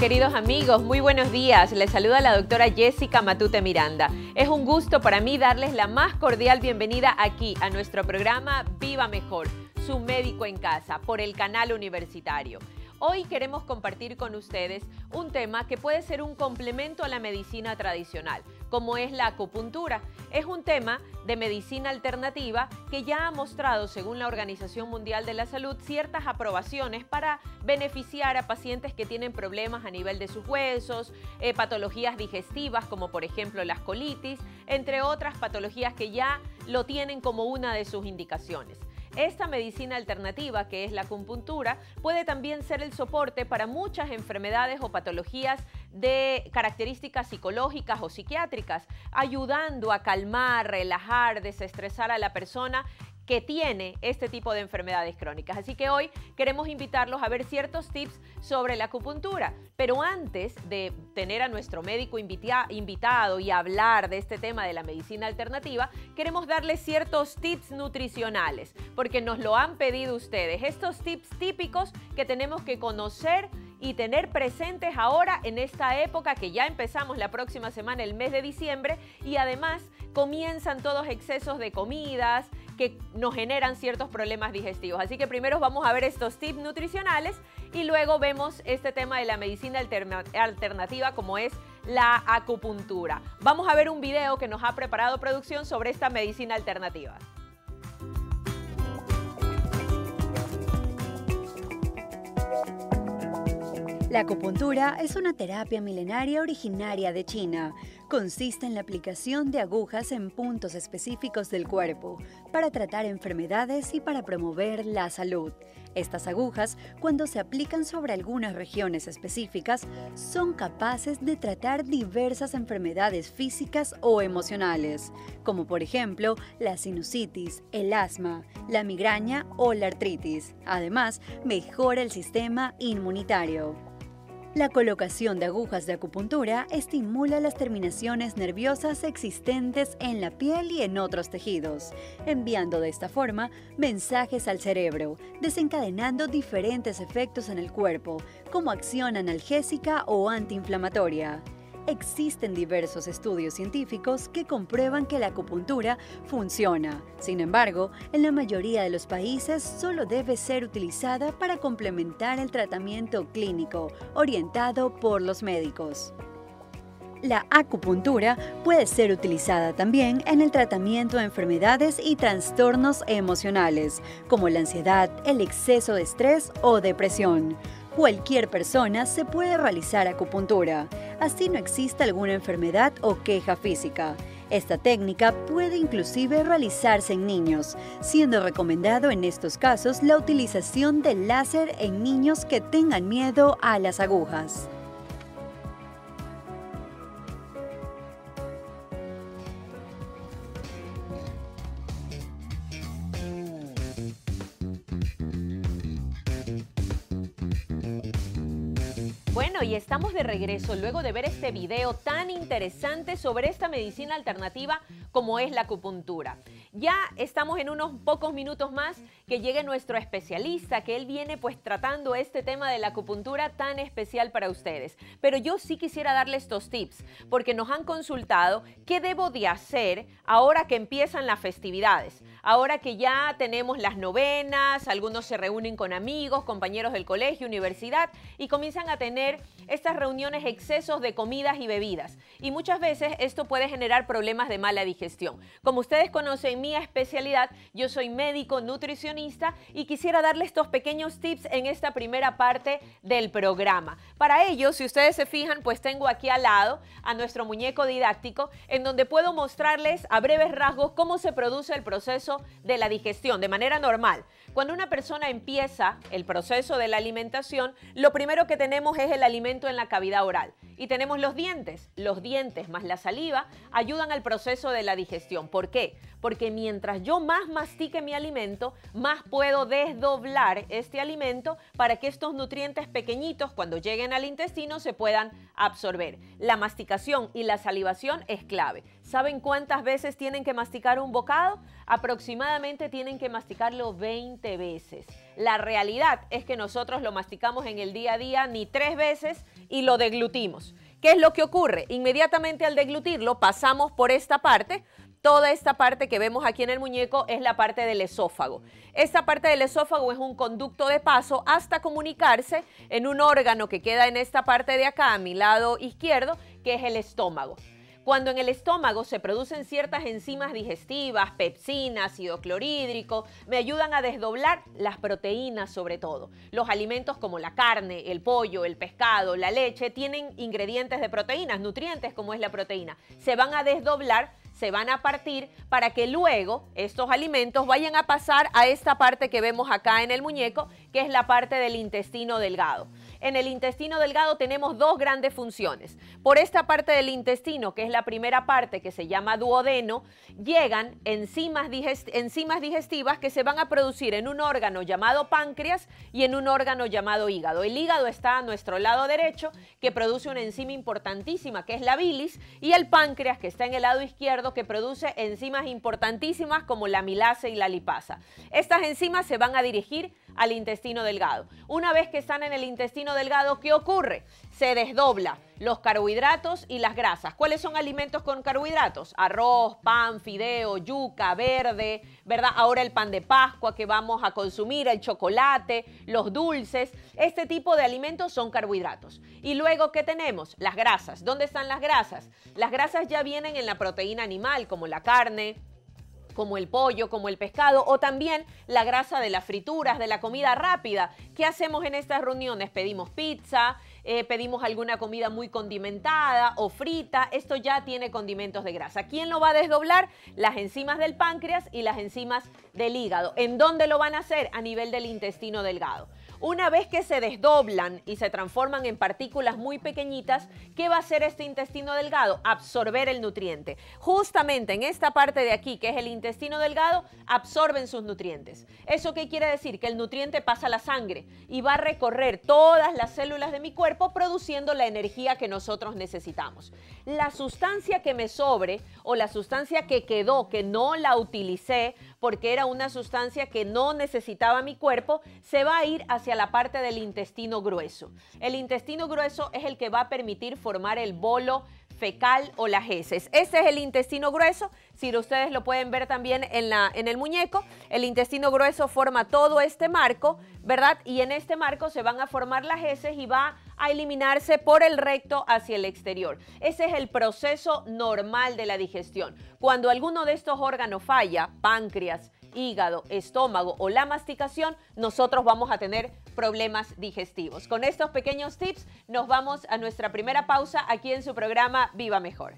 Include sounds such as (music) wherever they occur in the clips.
Queridos amigos, muy buenos días. Les saluda la doctora Jessica Matute Miranda. Es un gusto para mí darles la más cordial bienvenida aquí a nuestro programa Viva Mejor, su médico en casa, por el canal universitario. Hoy queremos compartir con ustedes un tema que puede ser un complemento a la medicina tradicional, como es la acupuntura. Es un tema de medicina alternativa que ya ha mostrado, según la Organización Mundial de la Salud, ciertas aprobaciones para beneficiar a pacientes que tienen problemas a nivel de sus huesos, eh, patologías digestivas como por ejemplo las colitis, entre otras patologías que ya lo tienen como una de sus indicaciones. Esta medicina alternativa, que es la acupuntura, puede también ser el soporte para muchas enfermedades o patologías de características psicológicas o psiquiátricas, ayudando a calmar, relajar, desestresar a la persona que tiene este tipo de enfermedades crónicas. Así que hoy queremos invitarlos a ver ciertos tips sobre la acupuntura. Pero antes de tener a nuestro médico invitado y hablar de este tema de la medicina alternativa, queremos darles ciertos tips nutricionales, porque nos lo han pedido ustedes. Estos tips típicos que tenemos que conocer y tener presentes ahora en esta época que ya empezamos la próxima semana, el mes de diciembre, y además comienzan todos excesos de comidas que nos generan ciertos problemas digestivos. Así que primero vamos a ver estos tips nutricionales y luego vemos este tema de la medicina alternativa como es la acupuntura. Vamos a ver un video que nos ha preparado producción sobre esta medicina alternativa. La acupuntura es una terapia milenaria originaria de China. Consiste en la aplicación de agujas en puntos específicos del cuerpo para tratar enfermedades y para promover la salud. Estas agujas, cuando se aplican sobre algunas regiones específicas, son capaces de tratar diversas enfermedades físicas o emocionales, como por ejemplo la sinusitis, el asma, la migraña o la artritis. Además, mejora el sistema inmunitario. La colocación de agujas de acupuntura estimula las terminaciones nerviosas existentes en la piel y en otros tejidos, enviando de esta forma mensajes al cerebro, desencadenando diferentes efectos en el cuerpo, como acción analgésica o antiinflamatoria. Existen diversos estudios científicos que comprueban que la acupuntura funciona. Sin embargo, en la mayoría de los países solo debe ser utilizada para complementar el tratamiento clínico orientado por los médicos. La acupuntura puede ser utilizada también en el tratamiento de enfermedades y trastornos emocionales, como la ansiedad, el exceso de estrés o depresión. Cualquier persona se puede realizar acupuntura, así no existe alguna enfermedad o queja física. Esta técnica puede inclusive realizarse en niños, siendo recomendado en estos casos la utilización del láser en niños que tengan miedo a las agujas. Bueno, y estamos de regreso luego de ver este video tan interesante sobre esta medicina alternativa como es la acupuntura. Ya estamos en unos pocos minutos más que llegue nuestro especialista, que él viene pues tratando este tema de la acupuntura tan especial para ustedes. Pero yo sí quisiera darle estos tips, porque nos han consultado qué debo de hacer ahora que empiezan las festividades. Ahora que ya tenemos las novenas, algunos se reúnen con amigos, compañeros del colegio, universidad y comienzan a tener estas reuniones excesos de comidas y bebidas. Y muchas veces esto puede generar problemas de mala digestión. Como ustedes conocen mi especialidad, yo soy médico nutricionista y quisiera darle estos pequeños tips en esta primera parte del programa. Para ello, si ustedes se fijan, pues tengo aquí al lado a nuestro muñeco didáctico en donde puedo mostrarles a breves rasgos cómo se produce el proceso de la digestión de manera normal. Cuando una persona empieza el proceso de la alimentación, lo primero que tenemos es el alimento en la cavidad oral y tenemos los dientes. Los dientes más la saliva ayudan al proceso de la digestión. ¿Por qué? Porque mientras yo más mastique mi alimento, más puedo desdoblar este alimento para que estos nutrientes pequeñitos cuando lleguen al intestino se puedan absorber. La masticación y la salivación es clave. ¿Saben cuántas veces tienen que masticar un bocado? Aproximadamente tienen que masticarlo 20 veces. La realidad es que nosotros lo masticamos en el día a día ni tres veces y lo deglutimos. ¿Qué es lo que ocurre? Inmediatamente al deglutirlo pasamos por esta parte. Toda esta parte que vemos aquí en el muñeco es la parte del esófago. Esta parte del esófago es un conducto de paso hasta comunicarse en un órgano que queda en esta parte de acá, a mi lado izquierdo, que es el estómago. Cuando en el estómago se producen ciertas enzimas digestivas, pepsina, ácido clorhídrico, me ayudan a desdoblar las proteínas sobre todo. Los alimentos como la carne, el pollo, el pescado, la leche tienen ingredientes de proteínas, nutrientes como es la proteína. Se van a desdoblar se van a partir para que luego estos alimentos vayan a pasar a esta parte que vemos acá en el muñeco, que es la parte del intestino delgado en el intestino delgado tenemos dos grandes funciones. Por esta parte del intestino, que es la primera parte que se llama duodeno, llegan enzimas, digestivas que se van a producir en un órgano llamado páncreas y en un órgano llamado hígado. El hígado está a nuestro lado derecho, que produce una enzima importantísima, que es la bilis, y el páncreas, que está en el lado izquierdo, que produce enzimas importantísimas como la milasa y la lipasa. Estas enzimas se van a dirigir al intestino delgado. Una vez que están en el intestino delgado, ¿qué ocurre? Se desdobla los carbohidratos y las grasas. ¿Cuáles son alimentos con carbohidratos? Arroz, pan, fideo, yuca, verde, ¿verdad? Ahora el pan de Pascua que vamos a consumir, el chocolate, los dulces. Este tipo de alimentos son carbohidratos. Y luego, ¿qué tenemos? Las grasas. ¿Dónde están las grasas? Las grasas ya vienen en la proteína animal, como la carne, como el pollo, como el pescado, o también la grasa de las frituras, de la comida rápida. ¿Qué hacemos en estas reuniones? Pedimos pizza, eh, pedimos alguna comida muy condimentada o frita. Esto ya tiene condimentos de grasa. ¿Quién lo va a desdoblar? Las enzimas del páncreas y las enzimas del hígado. ¿En dónde lo van a hacer? A nivel del intestino delgado. Una vez que se desdoblan y se transforman en partículas muy pequeñitas, ¿qué va a hacer este intestino delgado? Absorber el nutriente. Justamente en esta parte de aquí, que es el intestino delgado, absorben sus nutrientes. ¿Eso qué quiere decir? Que el nutriente pasa a la sangre y va a recorrer todas las células de mi cuerpo produciendo la energía que nosotros necesitamos. La sustancia que me sobre o la sustancia que quedó, que no la utilicé porque era una sustancia que no necesitaba mi cuerpo, se va a ir hacia la parte del intestino grueso. El intestino grueso es el que va a permitir formar el bolo fecal o las heces. Ese es el intestino grueso, si ustedes lo pueden ver también en, la, en el muñeco, el intestino grueso forma todo este marco, ¿verdad? Y en este marco se van a formar las heces y va a eliminarse por el recto hacia el exterior. Ese es el proceso normal de la digestión. Cuando alguno de estos órganos falla, páncreas, hígado, estómago o la masticación, nosotros vamos a tener problemas digestivos. Con estos pequeños tips nos vamos a nuestra primera pausa aquí en su programa Viva Mejor.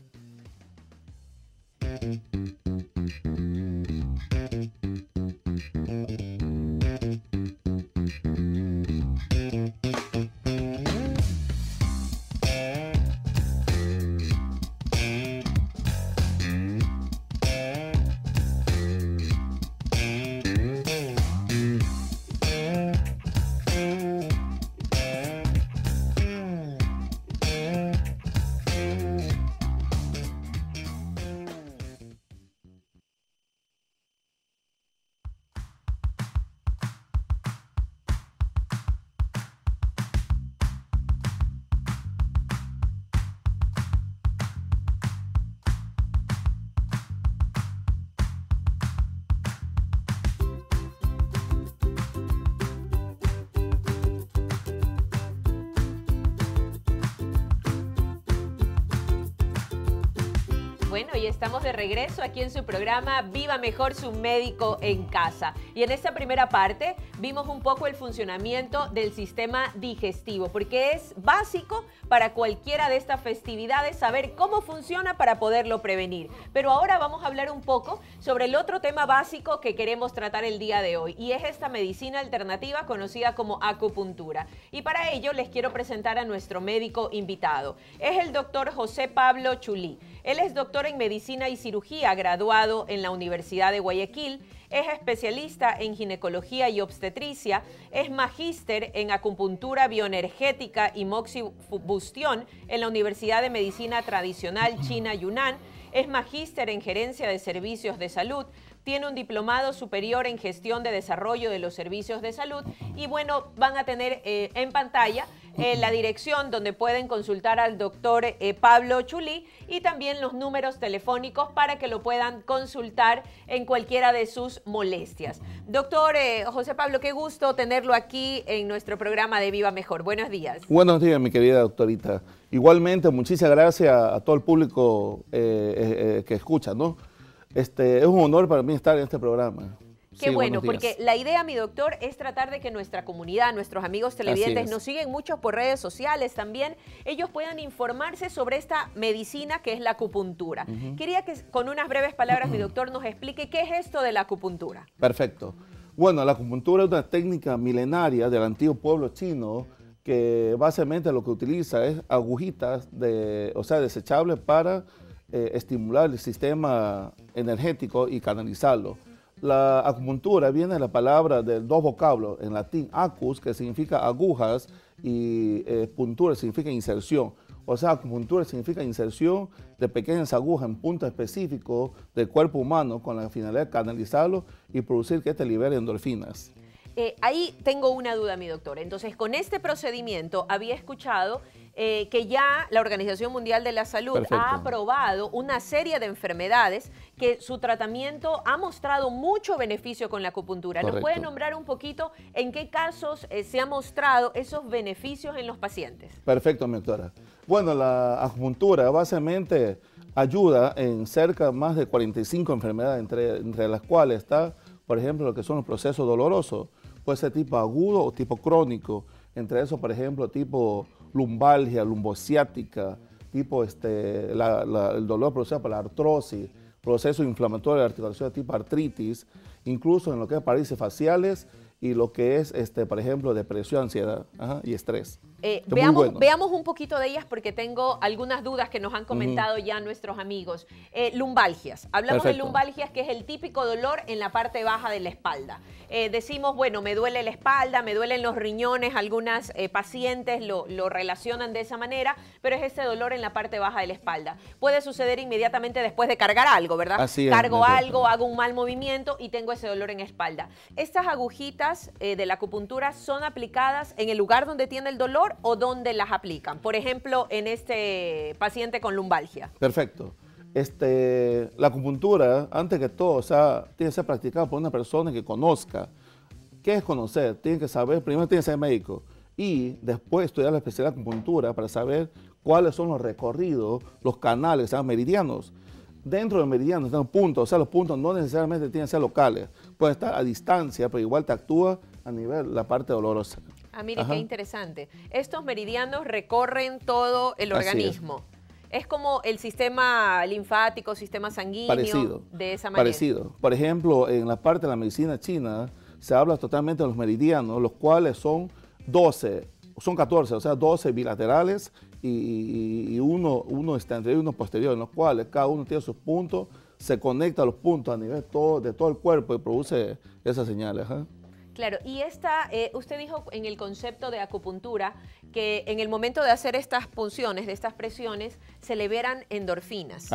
Estamos de regreso aquí en su programa Viva Mejor su médico en casa. Y en esta primera parte vimos un poco el funcionamiento del sistema digestivo, porque es básico para cualquiera de estas festividades saber cómo funciona para poderlo prevenir. Pero ahora vamos a hablar un poco sobre el otro tema básico que queremos tratar el día de hoy, y es esta medicina alternativa conocida como acupuntura. Y para ello les quiero presentar a nuestro médico invitado. Es el doctor José Pablo Chulí. Él es doctor en medicina y cirugía, graduado en la Universidad de Guayaquil. Es especialista en ginecología y obstetricia, es magíster en acupuntura bioenergética y moxibustión en la Universidad de Medicina Tradicional China Yunnan, es magíster en gerencia de servicios de salud, tiene un diplomado superior en gestión de desarrollo de los servicios de salud y bueno, van a tener eh, en pantalla eh, la dirección donde pueden consultar al doctor eh, Pablo Chulí y también los números telefónicos para que lo puedan consultar en cualquiera de sus molestias. Doctor José Pablo, qué gusto tenerlo aquí en nuestro programa de Viva Mejor. Buenos días. Buenos días, mi querida doctorita. Igualmente, muchísimas gracias a, todo el público que escucha, ¿no? Este, es un honor para mí estar en este programa. Qué bueno, porque la idea, mi doctor, es tratar de que nuestra comunidad, nuestros amigos televidentes, nos siguen mucho por redes sociales también, ellos puedan informarse sobre esta medicina que es la acupuntura. Quería que con unas breves palabras mi (clears throat) doctor nos explique qué es esto de la acupuntura. Perfecto. Bueno, la acupuntura es una técnica milenaria del antiguo pueblo chino que básicamente lo que utiliza es agujitas, de, o sea, desechables para eh, estimular el sistema energético y canalizarlo. La acupuntura viene de la palabra de dos vocablos, en latín acus, que significa agujas, y eh, puntura significa inserción. O sea, acupuntura significa inserción de pequeñas agujas en puntos específicos del cuerpo humano con la finalidad de canalizarlo y producir que este libere endorfinas. Eh, ahí tengo una duda, mi doctor. Entonces, con este procedimiento había escuchado eh, que ya la Organización Mundial de la Salud ha aprobado una serie de enfermedades que su tratamiento ha mostrado mucho beneficio con la acupuntura. ¿Nos puede nombrar un poquito en qué casos eh, se han mostrado esos beneficios en los pacientes? Perfecto, doctora. Bueno, la acupuntura básicamente ayuda en cerca de más de 45 enfermedades, entre, entre las cuales está, por ejemplo, lo que son los procesos dolorosos. Puede ser tipo agudo o tipo crónico. Entre eso, por ejemplo, tipo lumbalgia, lumbociática, tipo este, el dolor producido por la artrosis, proceso inflamatorio de la articulación tipo artritis, incluso en lo que es parálisis faciales y lo que es, este, por ejemplo, depresión, ansiedad y estrés. Eh, veamos, veamos, un poquito de ellas porque tengo algunas dudas que nos han comentado ya nuestros amigos. Eh, lumbalgias. Hablamos de lumbalgias, que es el típico dolor en la parte baja de la espalda. Eh, decimos, bueno, me duele la espalda, me duelen los riñones, algunas pacientes lo, lo, relacionan de esa manera, pero es ese dolor en la parte baja de la espalda. Puede suceder inmediatamente después de cargar algo, ¿verdad? Así Cargo algo, hago un mal movimiento y tengo ese dolor en la espalda. Estas agujitas de la acupuntura son aplicadas en el lugar donde tiene el dolor o dónde las aplican? Por ejemplo, en este paciente con lumbalgia. Perfecto. Este, la acupuntura, antes que todo, o sea, tiene que ser practicada por una persona que conozca. ¿Qué es conocer? Tiene que saber, primero tiene que ser médico y después estudiar la especialidad de acupuntura para saber cuáles son los recorridos, los canales, o sea, meridianos. Dentro de meridianos están puntos, o sea, los puntos no necesariamente tienen que ser locales, pueden estar a distancia, pero igual te actúa a nivel la parte dolorosa. Ah, mire, qué interesante. Estos meridianos recorren todo el organismo. Es. como el sistema linfático, sistema sanguíneo, parecido, de esa manera. Parecido. Por ejemplo, en la parte de la medicina china se habla totalmente de los meridianos, los cuales son 12, son 14, o sea, 12 bilaterales y, uno, uno está entre y uno posterior, en los cuales cada uno tiene sus puntos, se conecta a los puntos a nivel todo, de todo el cuerpo y produce esas señales. ¿eh? Claro, y esta, eh, usted dijo en el concepto de acupuntura que en el momento de hacer estas punciones, de estas presiones, se liberan endorfinas.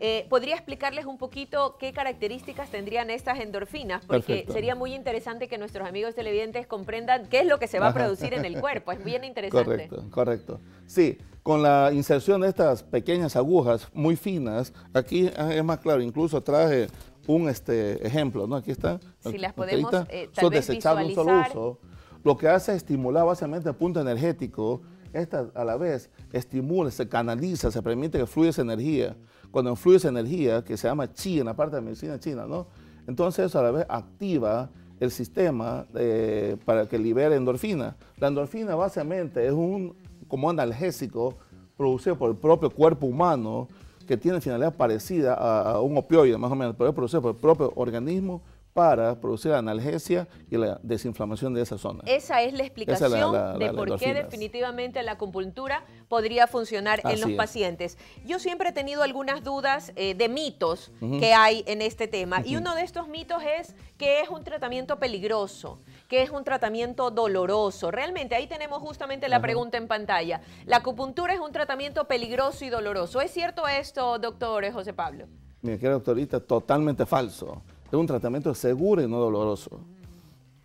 Eh, ¿Podría explicarles un poquito qué características tendrían estas endorfinas? Porque sería muy interesante que nuestros amigos televidentes comprendan qué es lo que se va a producir en el cuerpo. Es bien interesante. Correcto, correcto. Sí, con la inserción de estas pequeñas agujas muy finas, aquí es más claro, incluso traje un este, ejemplo, ¿no? Aquí está. Si las podemos eh, tal vez un solo uso. Lo que hace es estimular básicamente el punto energético. Esta a la vez estimula, se canaliza, se permite que fluya esa energía. Cuando fluye esa energía, que se llama chi en la parte de medicina china, ¿no? Entonces eso a la vez activa el sistema eh, para que libere endorfina. La endorfina básicamente es un como analgésico producido por el propio cuerpo humano que tiene finalidad parecida a, un opioide, más o menos, pero es producido por el propio organismo para producir analgesia y la desinflamación de esa zona. Esa es la explicación de por qué definitivamente la acupuntura podría funcionar en los pacientes. Yo siempre he tenido algunas dudas eh, de mitos que hay en este tema y uno de estos mitos es que es un tratamiento peligroso, que es un tratamiento doloroso. Realmente ahí tenemos justamente la pregunta en pantalla. ¿La acupuntura es un tratamiento peligroso y doloroso? ¿Es cierto esto, doctor José Pablo? Mi querida doctorita, totalmente falso es un tratamiento seguro y no doloroso.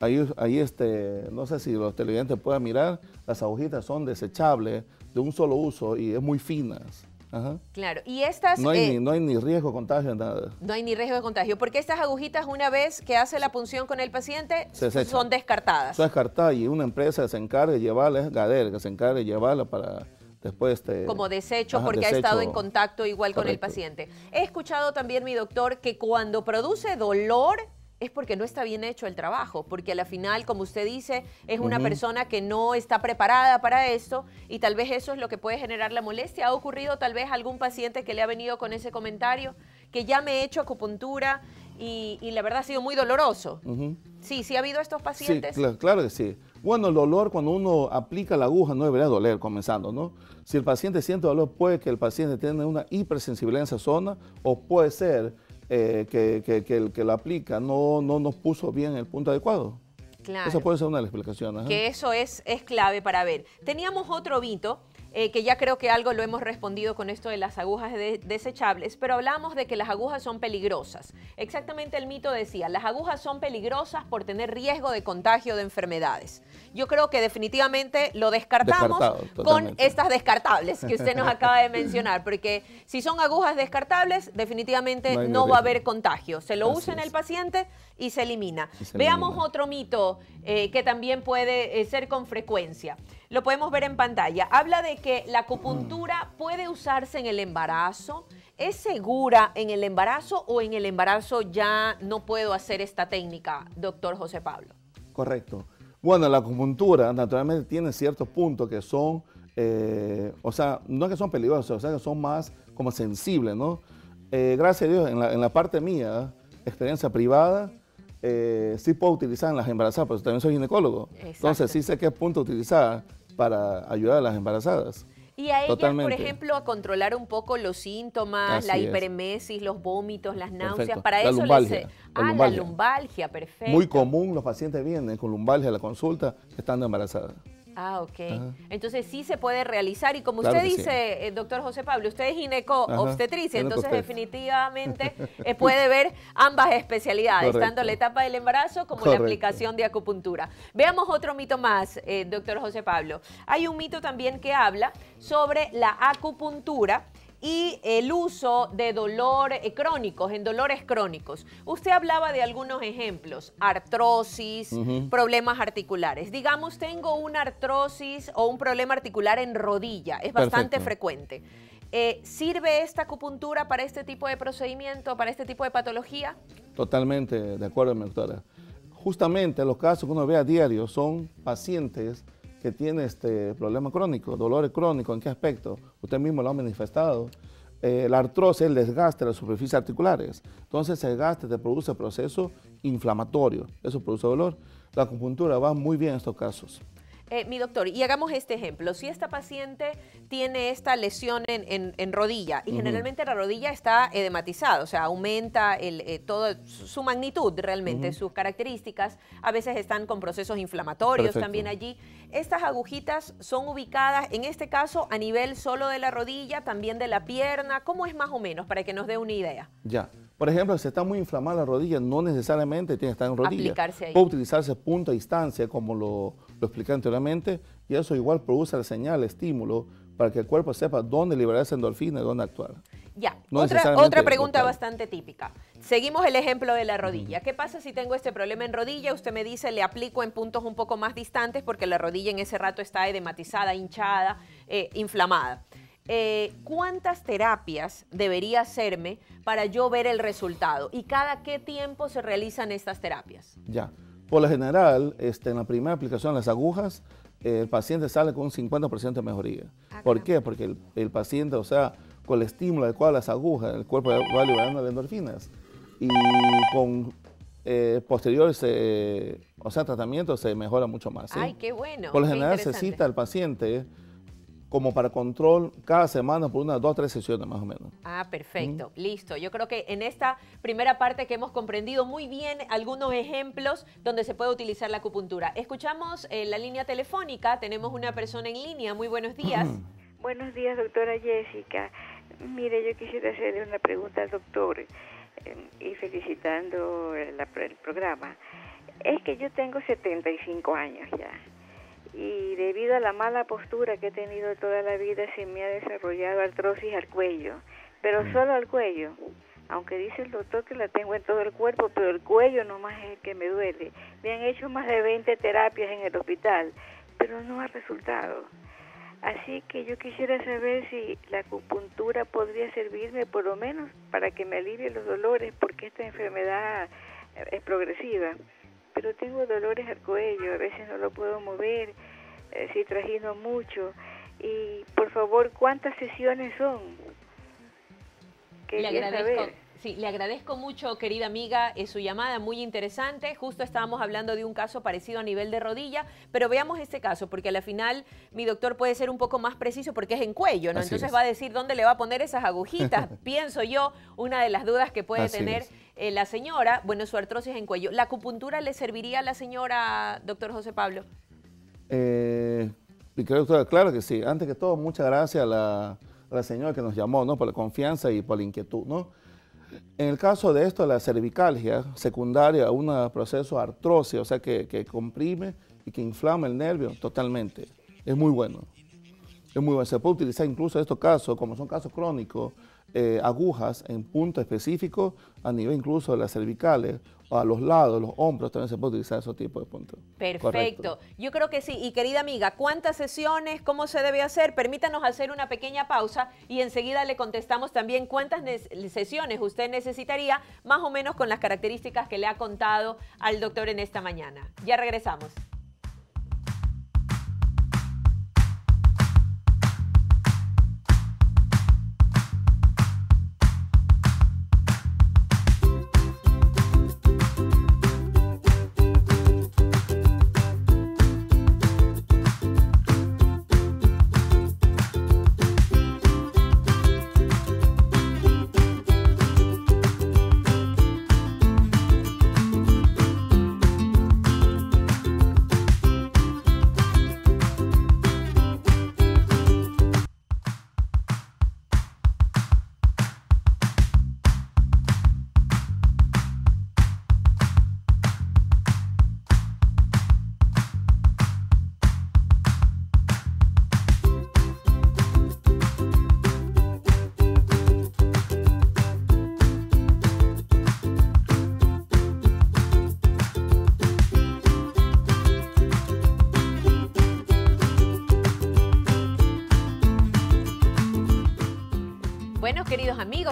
Ahí, ahí este, no sé si los televidentes puedan mirar, las agujitas son desechables, de un solo uso y es muy finas. Claro, y estas... No hay, ni, eh, no hay ni riesgo de contagio, nada. No hay ni riesgo de contagio, porque estas agujitas una vez que hace la punción con el paciente son descartadas. Son descartadas y una empresa que se encarga de llevarla, es Gader, que se encarga de llevarla para después... Este, Como desecho porque ha estado en contacto igual con el paciente. He escuchado también, mi doctor, que cuando produce dolor es porque no está bien hecho el trabajo, porque a la final, como usted dice, es una persona que no está preparada para esto y tal vez eso es lo que puede generar la molestia. ¿Ha ocurrido tal vez algún paciente que le ha venido con ese comentario, que ya me he hecho acupuntura y, la verdad ha sido muy doloroso? Sí, sí ha habido estos pacientes. Sí, claro, que sí. Bueno, el dolor cuando uno aplica la aguja no debería doler comenzando, ¿no? Si el paciente siente dolor, puede que el paciente tenga una hipersensibilidad en esa zona o puede ser eh, que, el que lo aplica no, no nos puso bien el punto adecuado. Claro. Esa puede ser una de las explicaciones. Que eso es, es clave para ver. Teníamos otro mito eh, que ya creo que algo lo hemos respondido con esto de las agujas desechables, pero hablamos de que las agujas son peligrosas. Exactamente el mito decía, las agujas son peligrosas por tener riesgo de contagio de enfermedades. Yo creo que definitivamente lo descartamos con estas descartables que usted nos acaba de mencionar, porque si son agujas descartables, definitivamente no, va a haber contagio. Se lo usa en el paciente y se elimina. Veamos otro mito eh, que también puede eh, ser con frecuencia. Lo podemos ver en pantalla. Habla de que la acupuntura puede usarse en el embarazo. ¿Es segura en el embarazo o en el embarazo ya no puedo hacer esta técnica, doctor José Pablo? Correcto. Bueno, la acupuntura naturalmente tiene ciertos puntos que son, eh, o sea, no es que son peligrosos, o sea, que son más como sensibles, ¿no? Eh, gracias a Dios, en la, en la parte mía, experiencia privada, eh, sí puedo utilizar en las embarazadas, pero también soy ginecólogo. Entonces sí sé qué punto utilizar para ayudar a las embarazadas. Y a ellas, por ejemplo, a controlar un poco los síntomas, la hiperemesis, los vómitos, las náuseas. Para la eso lumbalgia, les... Ah, la lumbalgia, perfecto. Muy común, los pacientes vienen con lumbalgia a la consulta estando embarazadas. Ah, ok. Entonces sí se puede realizar y como usted dice, eh, doctor José Pablo, usted es gineco obstetricia, entonces definitivamente eh, (laughs) puede ver ambas especialidades, tanto la etapa del embarazo como la aplicación de acupuntura. Veamos otro mito más, eh, doctor José Pablo. Hay un mito también que habla sobre la acupuntura y el uso de dolor eh, crónicos, en dolores crónicos. Usted hablaba de algunos ejemplos, artrosis, problemas articulares. Digamos, tengo una artrosis o un problema articular en rodilla, es bastante frecuente. Eh, ¿Sirve esta acupuntura para este tipo de procedimiento, para este tipo de patología? Totalmente de acuerdo, doctora. Justamente los casos que uno ve a diario son pacientes tiene este problema crónico, dolores crónicos, ¿en qué aspecto? Usted mismo lo ha manifestado. Eh, la artrosis, el desgaste de las superficies articulares. Entonces, ese desgaste te produce proceso inflamatorio, eso produce dolor. La acupuntura va muy bien en estos casos. Eh, mi doctor, y hagamos este ejemplo. Si esta paciente tiene esta lesión en, rodilla, y generalmente la rodilla está edematizada, o sea, aumenta el, eh, todo, su magnitud realmente, sus características, a veces están con procesos inflamatorios también allí. Estas agujitas son ubicadas, en este caso, a nivel solo de la rodilla, también de la pierna. ¿Cómo es más o menos, para que nos dé una idea? Ya. Por ejemplo, si está muy inflamada la rodilla, no necesariamente tiene que estar en rodilla. Puede utilizarse punto a distancia, como lo, lo expliqué anteriormente, y eso igual produce la señal, el estímulo, para que el cuerpo sepa dónde liberar esa endorfina y dónde actuar. Ya, otra, otra pregunta bastante típica. Seguimos el ejemplo de la rodilla. ¿Qué pasa si tengo este problema en rodilla? Usted me dice, le aplico en puntos un poco más distantes porque la rodilla en ese rato está edematizada, hinchada, eh, inflamada. Eh, cuántas terapias debería hacerme para yo ver el resultado y cada qué tiempo se realizan estas terapias. Ya, por lo general, este, en la primera aplicación las agujas, el paciente sale con un 50% de mejoría. Ah, ¿Por qué? Porque el, paciente, o sea, con el estímulo adecuado a las agujas, el cuerpo va liberando las endorfinas y con eh, posteriores, eh, o sea, tratamientos se mejora mucho más. Ay, qué bueno. Por lo general se cita al paciente como para control cada semana por unas dos o tres sesiones más o menos. Ah, perfecto, listo. Yo creo que en esta primera parte que hemos comprendido muy bien algunos ejemplos donde se puede utilizar la acupuntura. Escuchamos eh, la línea telefónica, tenemos una persona en línea, muy buenos días. buenos días, doctora Jessica. Mire, yo quisiera hacerle una pregunta al doctor. em, y felicitando el, el programa. Es que yo tengo 75 años ya y debido a la mala postura que he tenido toda la vida se me ha desarrollado artrosis al cuello, pero mm. solo al cuello. Aunque dice el doctor que la tengo en todo el cuerpo, pero el cuello nomás es el que me duele. Me han hecho más de 20 terapias en el hospital, pero no ha resultado. Así que yo quisiera saber si la acupuntura podría servirme por lo menos para que me alivie los dolores, porque esta enfermedad es progresiva pero tengo dolores al cuello, a veces no lo puedo mover, eh, si trajino mucho. Y por favor, ¿cuántas sesiones son? Le agradezco. Sí, le agradezco mucho, querida amiga, es su llamada muy interesante. Justo estábamos hablando de un caso parecido a nivel de rodilla, pero veamos este caso, porque al final mi doctor puede ser un poco más preciso porque es en cuello, ¿no? Entonces va a decir dónde le va a poner esas agujitas. (laughs) Pienso yo, una de las dudas que puede tener eh, la señora, bueno, su artrosis en cuello. ¿La acupuntura le serviría a la señora, doctor José Pablo? Eh, claro que sí. Antes que todo, muchas gracias a la, a la señora que nos llamó, ¿no? Por la confianza y por la inquietud, ¿no? En el caso de esto, la cervicalgia secundaria a un proceso artrosis, o sea, que, comprime y que inflama el nervio totalmente, es muy bueno. Es muy bueno. Se puede utilizar incluso en estos casos, como son casos crónicos, eh, agujas en puntos específicos a nivel incluso de las cervicales a los lados, los hombros, también se puede utilizar esos tipos de puntos. Perfecto. Yo creo que sí. Y querida amiga, ¿cuántas sesiones? ¿Cómo se debe hacer? Permítanos hacer una pequeña pausa y enseguida le contestamos también cuántas sesiones usted necesitaría, más o menos con las características que le ha contado al doctor en esta mañana. Ya regresamos.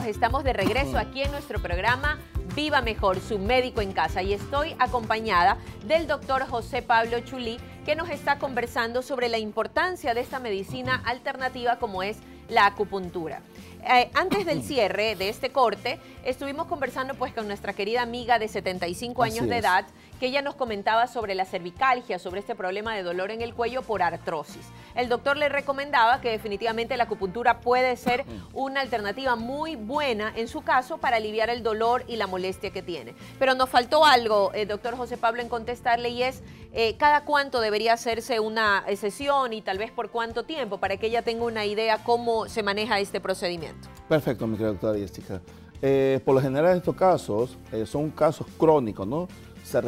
Estamos de regreso aquí en nuestro programa Viva Mejor, su médico en casa. Y estoy acompañada del doctor José Pablo Chulí, que nos está conversando sobre la importancia de esta medicina alternativa como es la acupuntura. Eh, antes del cierre de este corte, estuvimos conversando pues con nuestra querida amiga de 75 años de edad, que ella nos comentaba sobre la cervicalgia, sobre este problema de dolor en el cuello por artrosis. El doctor le recomendaba que definitivamente la acupuntura puede ser una alternativa muy buena en su caso para aliviar el dolor y la molestia que tiene. Pero nos faltó algo, el eh, doctor José Pablo, en contestarle y es eh, cada cuánto debería hacerse una sesión y tal vez por cuánto tiempo para que ella tenga una idea cómo se maneja este procedimiento. Perfecto, mi querida doctora Jessica. Eh, por lo general, estos casos eh, son casos crónicos, ¿no? Se,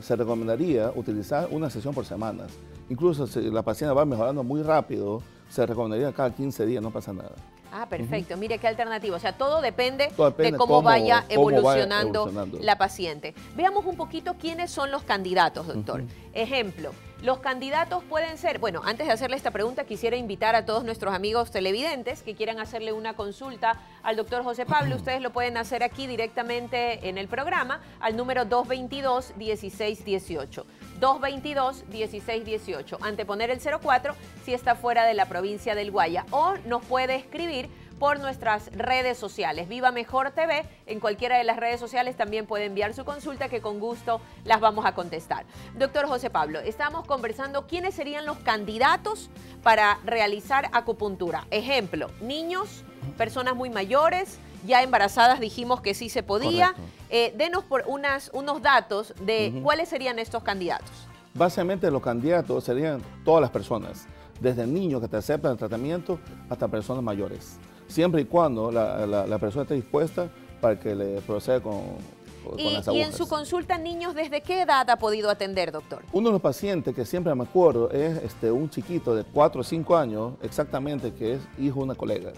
se, recomendaría utilizar una sesión por semanas. Incluso si la paciente va mejorando muy rápido, se recomendaría cada 15 días, no pasa nada. Ah, perfecto. Mire qué alternativa. O sea, todo depende, de cómo, vaya, evolucionando la paciente. Veamos un poquito quiénes son los candidatos, doctor. Ejemplo, los candidatos pueden ser, bueno, antes de hacerle esta pregunta, quisiera invitar a todos nuestros amigos televidentes que quieran hacerle una consulta al doctor José Pablo. (clears throat) Ustedes lo pueden hacer aquí directamente en el programa al número 222-1618. 222-1618. Anteponer el 04 si está fuera de la provincia del Guaya. O nos puede escribir por nuestras redes sociales. Viva Mejor TV, en cualquiera de las redes sociales también puede enviar su consulta que con gusto las vamos a contestar. Doctor José Pablo, estamos conversando quiénes serían los candidatos para realizar acupuntura. Ejemplo, niños, personas muy mayores, ya embarazadas dijimos que sí se podía. Eh, denos por unas, unos datos de cuáles serían estos candidatos. Básicamente los candidatos serían todas las personas, desde niños que te aceptan el tratamiento hasta personas mayores siempre y cuando la, persona esté dispuesta para que le proceda con, con Y, las y agujas. en su consulta, niños, ¿desde qué edad ha podido atender, doctor? Uno de los pacientes que siempre me acuerdo es este, un chiquito de 4 o 5 años, exactamente, que es hijo de una colega.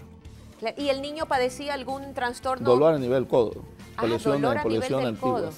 ¿Y el niño padecía algún trastorno? Dolor a nivel codo. Ah, lesiones- dolor a nivel del codo.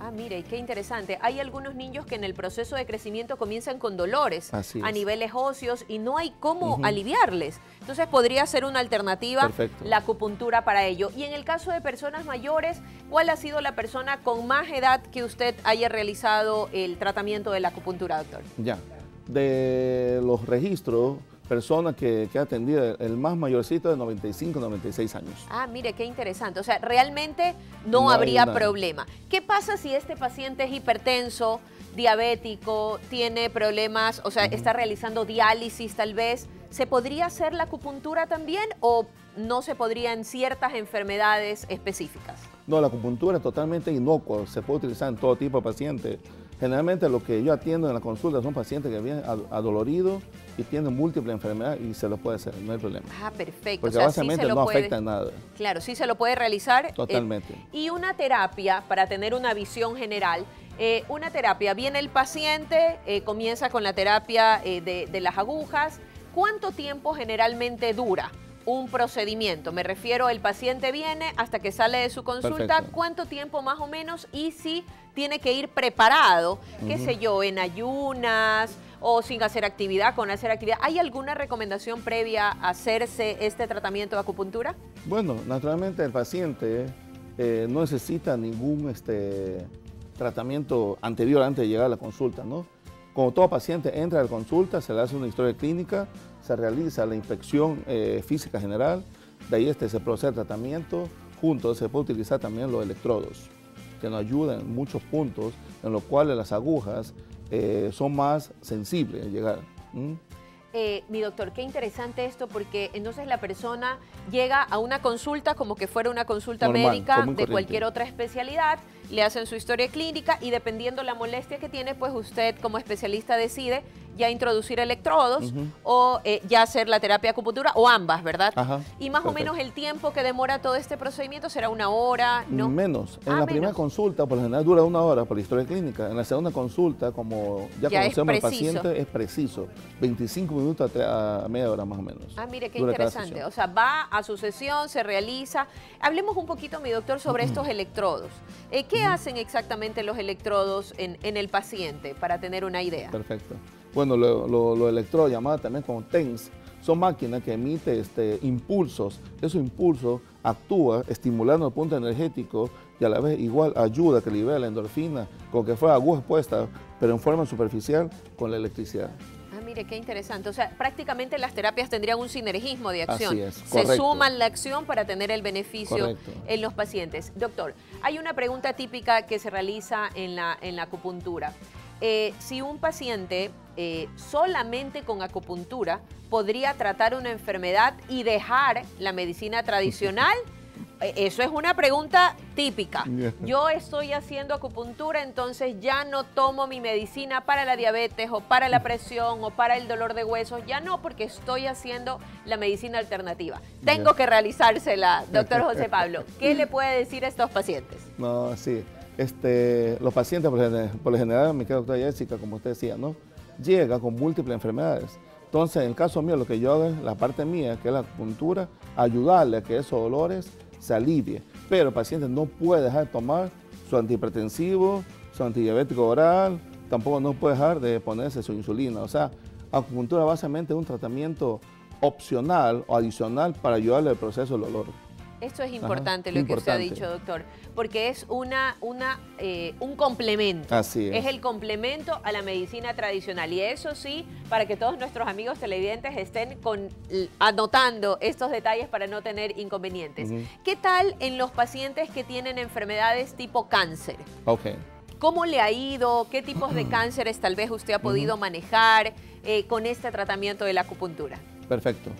Ah, mire, qué interesante. Hay algunos niños que en el proceso de crecimiento comienzan con dolores Así a es. niveles óseos y no hay cómo aliviarles. Entonces podría ser una alternativa Perfecto. la acupuntura para ello. Y en el caso de personas mayores, ¿cuál ha sido la persona con más edad que usted haya realizado el tratamiento de la acupuntura, doctor? Ya. De los registros, personas que, que ha atendido, el más mayorcito de 95, 96 años. Ah, mire, qué interesante. O sea, realmente no, habría problema. ¿Qué pasa si este paciente es hipertenso, diabético, tiene problemas, o sea, está realizando diálisis tal vez? ¿Se podría hacer la acupuntura también o no se podría en ciertas enfermedades específicas? No, la acupuntura es totalmente inocua, se puede utilizar en todo tipo de pacientes. Generalmente lo que yo atiendo en la consulta son pacientes que vienen ad- adoloridos y tienen múltiples enfermedades y se los puede hacer, no hay problema. Ah, perfecto. Porque o sea, sí básicamente se lo no puede- afecta en nada. Claro, sí se lo puede realizar. eh, Totalmente. y una terapia, para tener una visión general, eh, una terapia, viene el paciente, eh, comienza con la terapia de, de las agujas. ¿Cuánto tiempo generalmente dura un procedimiento? Me refiero, el paciente viene hasta que sale de su consulta, Perfecto. ¿cuánto tiempo más o menos? Y si tiene que ir preparado, qué sé yo, en ayunas o sin hacer actividad, con hacer actividad. ¿Hay alguna recomendación previa a hacerse este tratamiento de acupuntura? Bueno, naturalmente el paciente eh, no necesita ningún este, tratamiento anterior antes de llegar a la consulta, ¿no? Como todo paciente entra a la consulta, se le hace una historia clínica, se realiza la inspección eh, física general, de ahí este, se procede el tratamiento, juntos se puede utilizar también los electrodos, que nos ayudan en muchos puntos en los cuales las agujas eh, son más sensibles a llegar. Eh, mi doctor, qué interesante esto porque entonces la persona llega a una consulta como que fuera una consulta Normal, médica de cualquier otra especialidad, le hacen su historia clínica y dependiendo la molestia que tiene, pues usted como especialista decide ya introducir electrodos o eh, ya hacer la terapia acupuntura o ambas, ¿verdad? Ajá, y más o menos el tiempo que demora todo este procedimiento será una hora, ¿no? Menos. En Ah, la primera consulta, por lo general, dura una hora por la historia clínica. En la segunda consulta, como ya, conocemos al paciente, es preciso. 25 minutos a, media hora más o menos. Ah, mire, qué dura interesante. O sea, va a su sesión, se realiza. Hablemos un poquito, mi doctor, sobre estos electrodos. Eh, ¿Qué hacen exactamente los electrodos en, el paciente, para tener una idea? Perfecto. Bueno, los lo, lo electrodos, llamados también como TENS, son máquinas que emiten este, impulsos. Esos impulsos actúan estimulando el punto energético y a la vez igual ayuda que libere la endorfina, como que fuera agujas puestas, pero en forma superficial con la electricidad. Mire, qué interesante. O sea, prácticamente las terapias tendrían un sinergismo de acción. Así es, Se suman la acción para tener el beneficio Correcto. en los pacientes. Doctor, hay una pregunta típica que se realiza en la, en la acupuntura. Eh, si un paciente eh, solamente con acupuntura podría tratar una enfermedad y dejar la medicina (laughs) tradicional, eso es una pregunta típica. (laughs) Yo estoy haciendo acupuntura, entonces ya no tomo mi medicina para la diabetes o para la presión o para el dolor de huesos, ya no porque estoy haciendo la medicina alternativa. Tengo que realizársela, doctor (laughs) José Pablo. ¿Qué le puede decir a estos pacientes? No, sí. Este, los pacientes, por lo general, mi querida doctora Jessica, como usted decía, ¿no? Llega con múltiples enfermedades. Entonces, en el caso mío, lo que yo hago es la parte mía, que es la acupuntura, ayudarle a que esos dolores se alivie. Pero el paciente no puede dejar de tomar su antihipertensivo, su antidiabético oral, tampoco no puede dejar de ponerse su insulina. O sea, acupuntura básicamente es un tratamiento opcional o adicional para ayudarle al proceso del dolor. Esto es importante lo que importante. usted ha dicho, doctor, porque es una, una, eh, un complemento. Así es. Es el complemento a la medicina tradicional. Y eso sí, para que todos nuestros amigos televidentes estén con, anotando estos detalles para no tener inconvenientes. ¿Qué tal en los pacientes que tienen enfermedades tipo cáncer? Ok. ¿Cómo le ha ido? ¿Qué tipos de (clears throat) cánceres tal vez usted ha podido manejar eh, con este tratamiento de la acupuntura? Perfecto.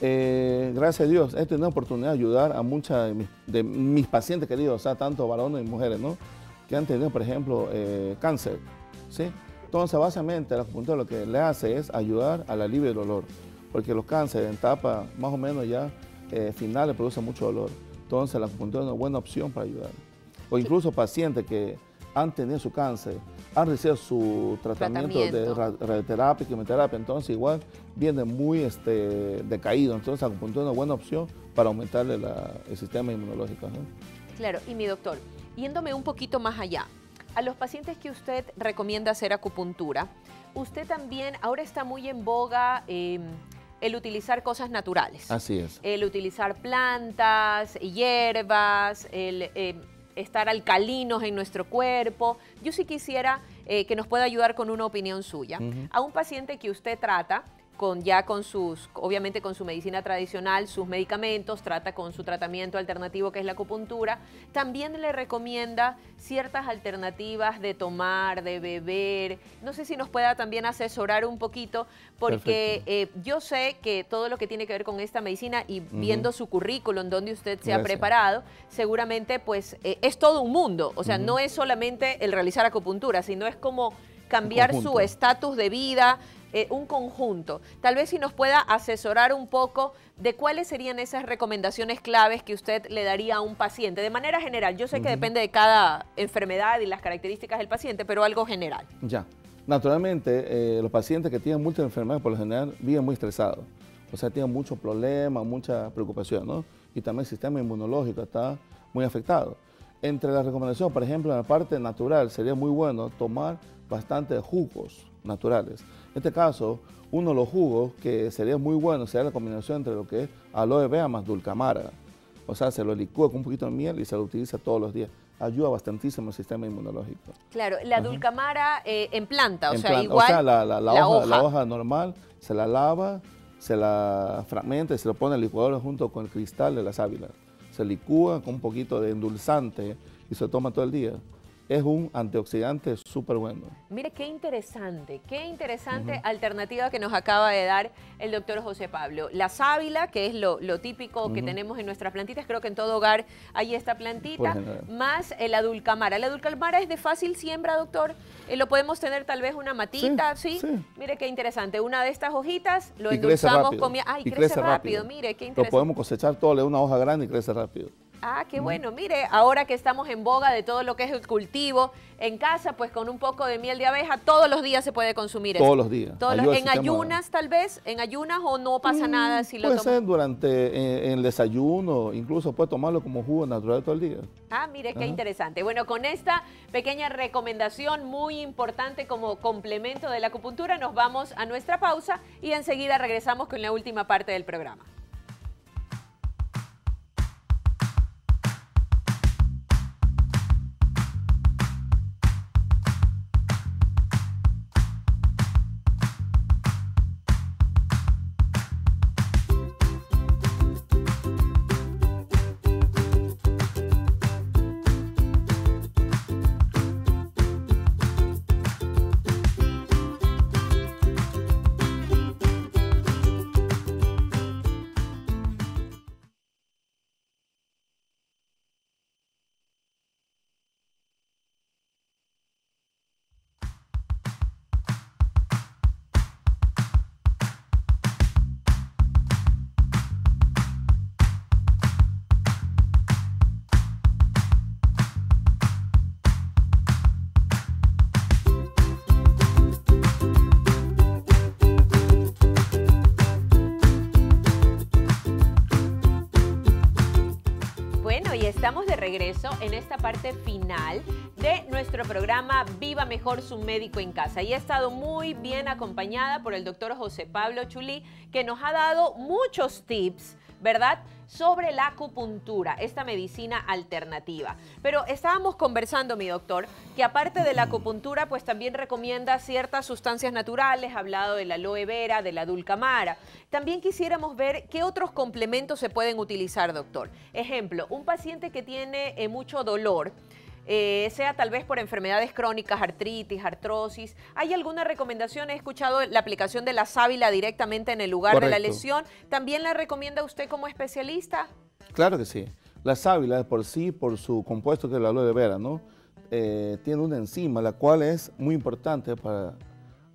Eh, gracias a Dios, he tenido la oportunidad de ayudar a muchas de mis, de mis pacientes queridos, o sea, tanto varones y mujeres, ¿no? Que han tenido, por ejemplo, eh, cáncer, ¿sí? Entonces, básicamente, la acupuntura lo que le hace es ayudar al alivio del dolor, porque los cánceres en etapa más o menos ya eh, final le producen mucho dolor. Entonces la acupuntura es una buena opción para ayudar. O incluso pacientes que han tenido su cáncer, han recibido su tratamiento, de radioterapia, quimioterapia, entonces igual viene muy este, decaído. Entonces acupuntura es una buena opción para aumentarle el sistema inmunológico. Claro, y mi doctor, yéndome un poquito más allá, a los pacientes que usted recomienda hacer acupuntura, usted también, ahora está muy en boga em, el utilizar cosas naturales. Así es. El utilizar plantas, hierbas, el em, estar alcalinos en nuestro cuerpo. Yo sí quisiera eh, que nos pueda ayudar con una opinión suya. A un paciente que usted trata, con ya con sus, obviamente con su medicina tradicional, sus medicamentos, trata con su tratamiento alternativo que es la acupuntura. También le recomienda ciertas alternativas de tomar, de beber. No sé si nos pueda también asesorar un poquito, porque eh, yo sé que todo lo que tiene que ver con esta medicina y viendo su currículum, donde usted se ha preparado, seguramente pues eh, es todo un mundo. O sea, no es solamente el realizar acupuntura, sino es como cambiar su estatus de vida, eh, un conjunto. Tal vez si nos pueda asesorar un poco de cuáles serían esas recomendaciones claves que usted le daría a un paciente, de manera general. Yo sé que depende de cada enfermedad y las características del paciente, pero algo general. Ya. Naturalmente, eh, los pacientes que tienen múltiples enfermedades por lo general viven muy estresados. O sea, tienen muchos problemas, mucha preocupación, ¿no? Y también el sistema inmunológico está muy afectado. Entre las recomendaciones, por ejemplo, en la parte natural, sería muy bueno tomar bastante jugos naturales. En este caso, uno de los jugos que sería muy bueno sería la combinación entre lo que es aloe vera más dulcamara. O sea, se lo licúa con un poquito de miel y se lo utiliza todos los días. Ayuda bastantísimo al sistema inmunológico. Claro, la dulcamara eh, en planta, o sea, igual. O sea, la, hoja, normal se la lava, se la fragmenta y se lo pone al licuador junto con el cristal de la sábila. Se licúa con un poquito de endulzante y se toma todo el día es un antioxidante súper bueno. Mire, qué interesante, qué interesante alternativa que nos acaba de dar el doctor José Pablo. La sábila, que es lo, típico que tenemos en nuestras plantitas, creo que en todo hogar hay esta plantita, más el adulcamara. ¿La adulcamara es de fácil siembra, doctor? Eh, ¿Lo podemos tener tal vez una matita? Sí, Mire, qué interesante. Una de estas hojitas lo endulzamos con... ¡Ay, crece, rápido. Mire, qué interesante. Lo podemos cosechar todo, le una hoja grande y crece rápido. Ah, qué bueno. Mire, ahora que estamos en boga de todo lo que es el cultivo en casa, pues con un poco de miel de abeja, todos los días se puede consumir Todos los días. en ayunas, tal vez, en ayunas o no pasa mm, nada si lo Puede ser durante eh, el desayuno, incluso puede tomarlo como jugo natural todo el día. Ah, mire, qué interesante. Bueno, con esta pequeña recomendación muy importante como complemento de la acupuntura, nos vamos a nuestra pausa y enseguida regresamos con la última parte del programa. En esta parte final de nuestro programa Viva Mejor su médico en casa. Y he estado muy bien acompañada por el doctor José Pablo Chulí, que nos ha dado muchos tips ¿verdad? Sobre la acupuntura, esta medicina alternativa. Pero estábamos conversando, mi doctor, que aparte de la acupuntura, pues también recomienda ciertas sustancias naturales, ha hablado de la aloe vera, de la dulcamara. También quisiéramos ver qué otros complementos se pueden utilizar, doctor. Ejemplo, un paciente que tiene eh, mucho dolor, eh, sea tal vez por enfermedades crónicas, artritis, artrosis. ¿Hay alguna recomendación? He escuchado la aplicación de la sábila directamente en el lugar de la lesión. ¿También la recomienda usted como especialista? Claro que sí. La sábila por sí, por su compuesto que es la aloe vera, ¿no? Eh, tiene una enzima, la cual es muy importante para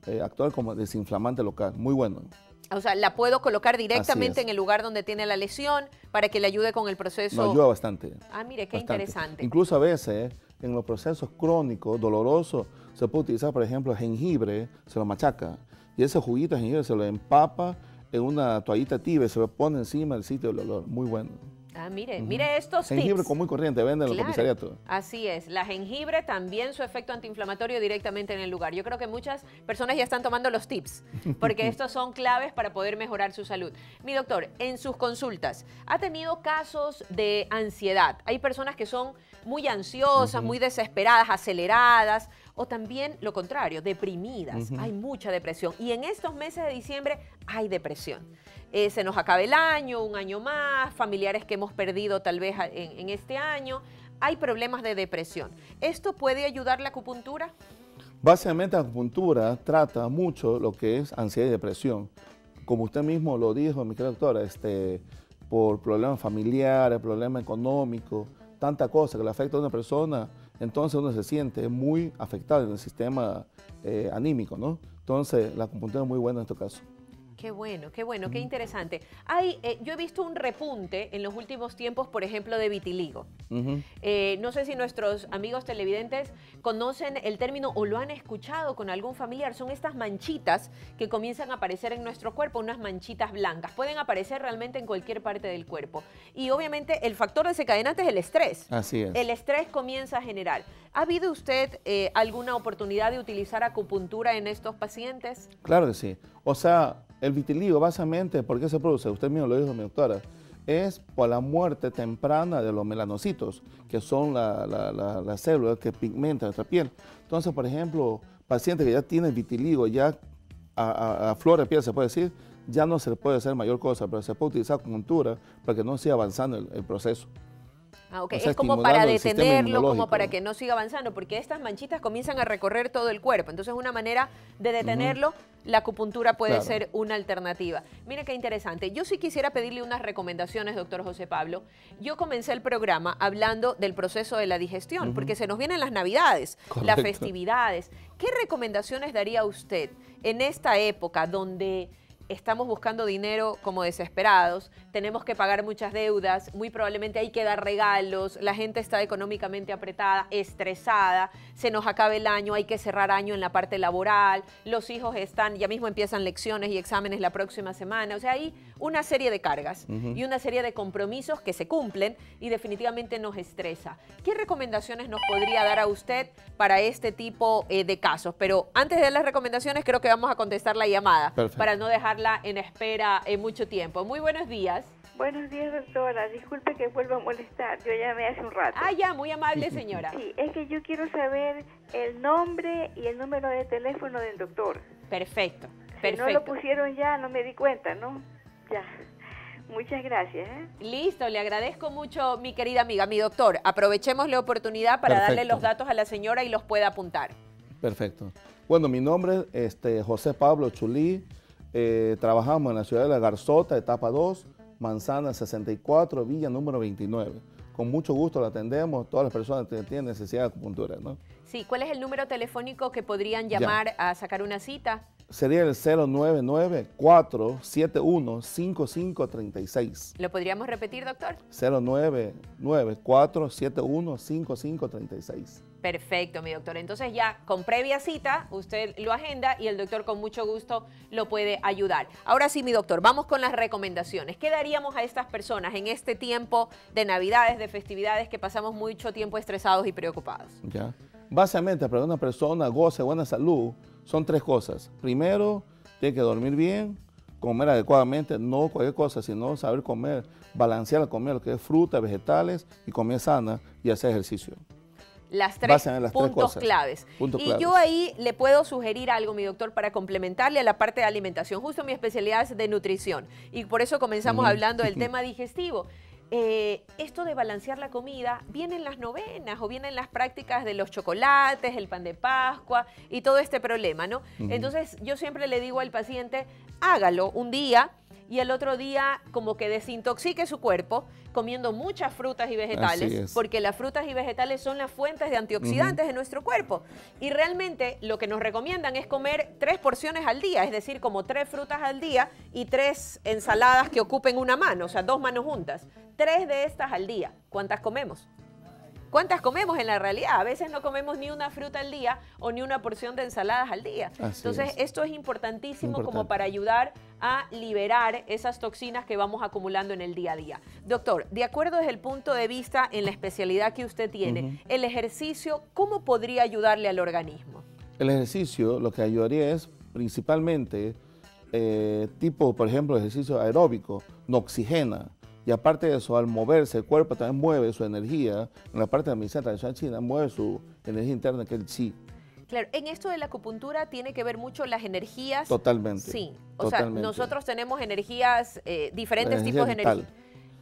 eh, actuar como desinflamante local, muy bueno. O sea, la puedo colocar directamente en el lugar donde tiene la lesión para que le ayude con el proceso. Nos ayuda bastante. Ah, mire, qué interesante. Incluso a veces en los procesos crónicos, dolorosos, se puede utilizar, por ejemplo, jengibre, se lo machaca y ese juguito de jengibre se lo empapa en una toallita tibia y se lo pone encima del sitio del dolor. Muy bueno. Ah, mire, mire estos jengibre muy corriente, venden en los comisariatos. Así es, la jengibre también su efecto antiinflamatorio directamente en el lugar. Yo creo que muchas personas ya están tomando los tips, porque (laughs) estos son claves para poder mejorar su salud. Mi doctor, en sus consultas, ¿ha tenido casos de ansiedad? Hay personas que son muy ansiosas, muy desesperadas, aceleradas, o también lo contrario, deprimidas. Hay mucha depresión. Y en estos meses de diciembre hay depresión. Eh, se nos acaba el año, un año más, familiares que hemos perdido tal vez en, este año. Hay problemas de depresión. ¿Esto puede ayudar la acupuntura? Básicamente la acupuntura trata mucho lo que es ansiedad y depresión. Como usted mismo lo dijo, mi querida doctora, este, por problemas familiares, problemas económicos, tanta cosa que le afecta a una persona, entonces uno se siente muy afectado en el sistema eh, anímico, ¿no? Entonces la acupuntura es muy buena en este caso. Qué bueno, qué bueno, qué interesante. Hay, eh, yo he visto un repunte en los últimos tiempos, por ejemplo, de vitiligo. Eh, no sé si nuestros amigos televidentes conocen el término o lo han escuchado con algún familiar. Son estas manchitas que comienzan a aparecer en nuestro cuerpo, unas manchitas blancas. Pueden aparecer realmente en cualquier parte del cuerpo. Y obviamente el factor desencadenante es el estrés. Así es. El estrés comienza a generar. ¿Ha habido usted eh, alguna oportunidad de utilizar acupuntura en estos pacientes? Claro que sí. O sea, el vitiligo, básicamente, ¿por qué se produce? Usted mismo lo dijo, mi doctora. Es por la muerte temprana de los melanocitos, que son las células que pigmentan nuestra piel. Entonces, por ejemplo, pacientes que ya tienen vitiligo, ya a, flor de piel se puede decir, ya no se puede hacer mayor cosa, pero se puede utilizar acupuntura para que no siga avanzando el proceso. Ah, es como para detenerlo, como para que no siga avanzando, porque estas manchitas comienzan a recorrer todo el cuerpo. Entonces, una manera de detenerlo, la acupuntura puede ser una alternativa. Mire qué interesante. Yo sí quisiera pedirle unas recomendaciones, doctor José Pablo. Yo comencé el programa hablando del proceso de la digestión, porque se nos vienen las navidades, las festividades. ¿Qué recomendaciones daría usted en esta época donde estamos buscando dinero como desesperados, tenemos que pagar muchas deudas, muy probablemente hay que dar regalos, la gente está económicamente apretada, estresada, se nos acaba el año, hay que cerrar año en la parte laboral, los hijos están, ya mismo empiezan lecciones y exámenes la próxima semana, o sea, hay una serie de cargas y una serie de compromisos que se cumplen y definitivamente nos estresa. ¿Qué recomendaciones nos podría dar a usted para este tipo eh, de casos? Pero antes de las recomendaciones, creo que vamos a contestar la llamada para no dejar en espera en mucho tiempo. Muy buenos días. Buenos días, doctora. Disculpe que vuelva a molestar. Yo llamé hace un rato. Ah, ya, muy amable, señora. Sí, es que yo quiero saber el nombre y el número de teléfono del doctor. Perfecto, perfecto. Si no lo pusieron ya, no me di cuenta, ¿no? Ya. Muchas gracias. ¿eh? Listo, le agradezco mucho, mi querida amiga, mi doctor. Aprovechemos la oportunidad para darle los datos a la señora y los pueda apuntar. Perfecto. Bueno, mi nombre es este, José Pablo Chulí. Eh, trabajamos en la ciudad de La Garzota, etapa 2, Manzana 64, Villa número 29. Con mucho gusto la atendemos, todas las personas que tienen necesidad de acupuntura. ¿no? Sí, ¿cuál es el número telefónico que podrían llamar a sacar una cita? Sería el 099-471-5536. ¿Lo podríamos repetir, doctor? 099-471-5536. Perfecto, mi doctor. Entonces ya con previa cita usted lo agenda y el doctor con mucho gusto lo puede ayudar. Ahora sí, mi doctor, vamos con las recomendaciones. ¿Qué daríamos a estas personas en este tiempo de Navidades, de festividades que pasamos mucho tiempo estresados y preocupados? Ya. Básicamente, para que una persona goce buena salud, son tres cosas. Primero, tiene que dormir bien, comer adecuadamente, no cualquier cosa, sino saber comer, balancear comer lo que es fruta, vegetales y comer sana y hacer ejercicio las tres puntos claves. y yo ahí le puedo sugerir algo, mi doctor, para complementarle a la parte de alimentación. Justo mi especialidad es de nutrición y por eso comenzamos hablando del (laughs) tema digestivo. Eh, esto de balancear la comida viene en las novenas o viene en las prácticas de los chocolates, el pan de Pascua y todo este problema, ¿no? Entonces yo siempre le digo al paciente, hágalo un día y el otro día como que desintoxique su cuerpo comiendo muchas frutas y vegetales, porque las frutas y vegetales son las fuentes de antioxidantes de nuestro cuerpo. Y realmente lo que nos recomiendan es comer tres porciones al día, es decir, como tres frutas al día y tres ensaladas que ocupen una mano, o sea, dos manos juntas. Tres de estas al día. ¿Cuántas comemos? ¿Cuántas comemos en la realidad? A veces no comemos ni una fruta al día o ni una porción de ensaladas al día. Entonces, esto es importantísimo como para ayudar a liberar esas toxinas que vamos acumulando en el día a día. Doctor, de acuerdo desde el punto de vista en la especialidad que usted tiene, el ejercicio, ¿cómo podría ayudarle al organismo? El ejercicio lo que ayudaría es principalmente eh, tipo, por ejemplo, ejercicio aeróbico, no oxigena y aparte de eso, al moverse, el cuerpo también mueve su energía. En la parte de la medicina tradicional china, mueve su energía interna, que es el chi. Claro, en esto de la acupuntura tiene que ver mucho las energías. Totalmente. Sí, o sea, nosotros tenemos energías, eh, diferentes tipos de energía.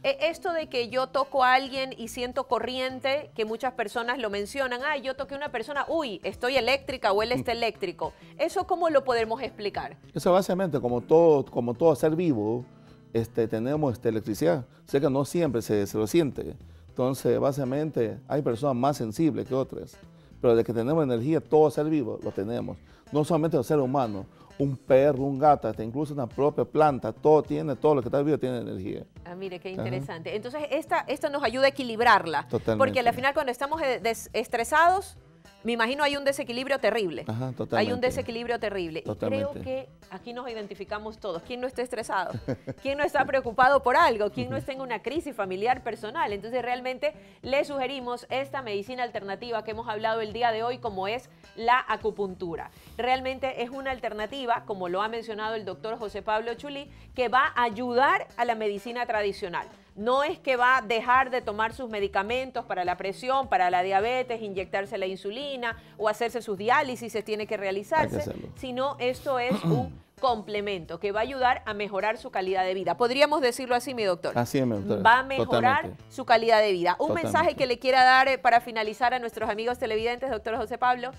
E, esto de que yo toco a alguien y siento corriente, que muchas personas lo mencionan, ah, yo toqué a una persona, uy, estoy eléctrica o él está (laughs) eléctrico. ¿Eso cómo lo podemos explicar? Eso básicamente, como todo, como todo ser vivo, este, tenemos este, electricidad. Sé que no siempre se, se, lo siente. Entonces, básicamente, hay personas más sensibles que otras. Pero de que tenemos energía, todo ser vivo lo tenemos. No solamente el ser humano, un perro, un gato, hasta incluso una propia planta, todo tiene, todo lo que está vivo tiene energía. Ah, mire, qué interesante. Entonces, esta, esta nos ayuda a equilibrarla. Totalmente. Porque al final, cuando estamos eh, estresados, me imagino hay un desequilibrio terrible. Ajá, hay un desequilibrio terrible. Y creo que aquí nos identificamos todos. ¿Quién no está estresado? (laughs) ¿Quién no está preocupado por algo? ¿Quién no está en una crisis familiar personal? Entonces realmente le sugerimos esta medicina alternativa que hemos hablado el día de hoy como es la acupuntura. Realmente es una alternativa, como lo ha mencionado el doctor José Pablo Chulí, que va a ayudar a la medicina tradicional. No es que va a dejar de tomar sus medicamentos para la presión, para la diabetes, inyectarse la insulina o hacerse sus diálisis, se tiene que realizarse, sino esto es un (clears throat) complemento que va a ayudar a mejorar su calidad de vida. Podríamos decirlo así, mi doctor. Así es, mi doctor. Va a mejorar su calidad de vida. Un mensaje que le quiera dar eh, para finalizar a nuestros amigos televidentes, doctor José Pablo.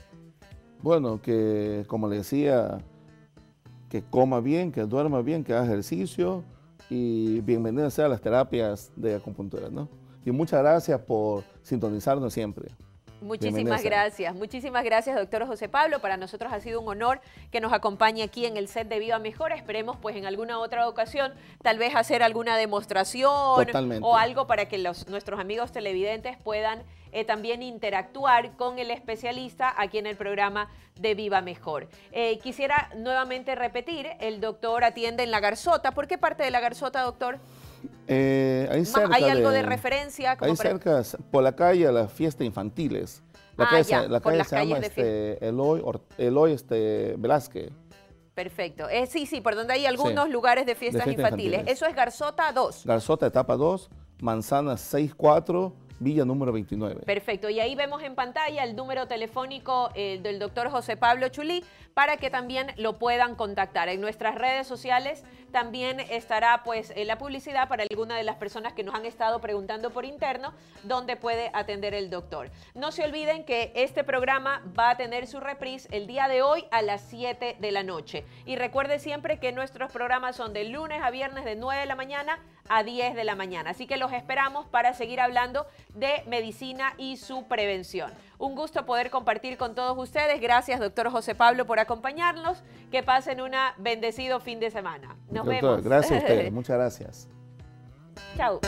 Bueno, que como le decía, que coma bien, que duerma bien, que haga ejercicio y bienvenidos a las terapias de acupuntura, ¿no? Y muchas gracias por sintonizarnos siempre. Muchísimas gracias, muchísimas gracias doctor José Pablo. Para nosotros ha sido un honor que nos acompañe aquí en el set de Viva Mejor. Esperemos pues en alguna otra ocasión tal vez hacer alguna demostración o algo para que los, nuestros amigos televidentes puedan eh, también interactuar con el especialista aquí en el programa de Viva Mejor. Eh, quisiera nuevamente repetir, el doctor atiende en La Garzota. ¿Por qué parte de La Garzota, doctor? Eh, ¿Hay algo de, referencia? Como cerca, por la calle, las fiestas infantiles. La ah, calle, la calle se llama este, Eloy, Eloy este, Velázquez. Perfecto. sí, sí, por donde hay algunos lugares de fiestas, infantiles. Eso es Garzota 2. Garzota, etapa 2, Manzana 64, Villa número 29. Perfecto, y ahí vemos en pantalla el número telefónico eh, del doctor José Pablo Chulí para que también lo puedan contactar. En nuestras redes sociales también estará pues la publicidad para alguna de las personas que nos han estado preguntando por interno dónde puede atender el doctor. No se olviden que este programa va a tener su reprise el día de hoy a las 7 de la noche. Y recuerde siempre que nuestros programas son de lunes a viernes de 9 de la mañana a 10 de la mañana. Así que los esperamos para seguir hablando de medicina y su prevención. Un gusto poder compartir con todos ustedes. Gracias, doctor José Pablo, por acompañarnos. Que pasen un bendecido fin de semana. Nos vemos. Gracias a ustedes. (laughs) Muchas gracias. Chao.